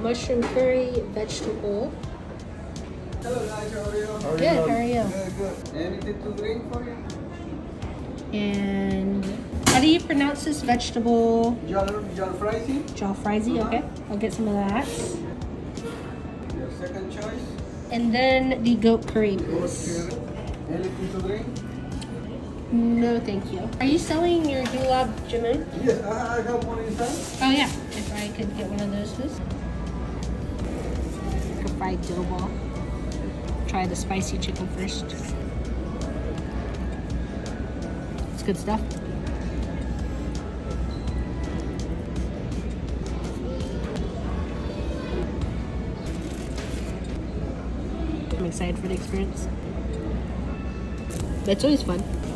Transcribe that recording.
mushroom curry vegetable. Hello guys, how are you? Good, how are you? Good, good. Anything to drink for you? And how do you pronounce this vegetable? Jal, jalfrezi, Jalfrezi, uh-huh. okay. I'll get some of that. your second choice. And then the goat curry, Goat curry. Anything to drink? No, thank you. Are you selling your gulab jamun? Yes, I, I have one inside. Oh yeah, if I could get one of those, please. Fried dough ball. Try the spicy chicken first. It's good stuff. I'm excited for the experience. That's always fun.